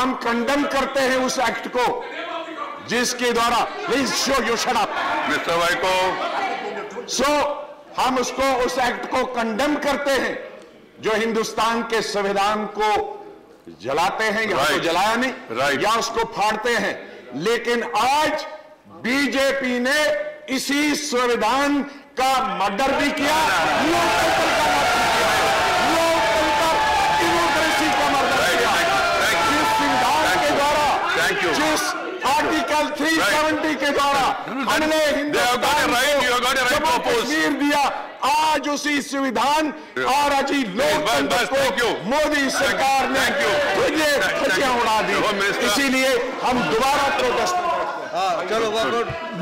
हम कंडम करते हैं उस एक्ट को जिसके द्वारा please show you shut up Mr. Vaiko, so हम उसको उस एक्ट को कंडेम करते हैं जो हिंदुस्तान के संविधान को जलाते हैं या तो Right. जलाया नहीं Right. या उसको फाड़ते हैं लेकिन आज बीजेपी ने इसी संविधान का मर्डर भी किया जिस आर्टिकल 370 के द्वारा हमने हिंदुस्तान. कश्मीर दिया। आज उसी संविधान और अजी लोकतंत्र को मोदी सरकार ने. तुझे Thank उड़ा दी। इसीलिए हम दोबारा प्रोटेस्ट हाँ चलो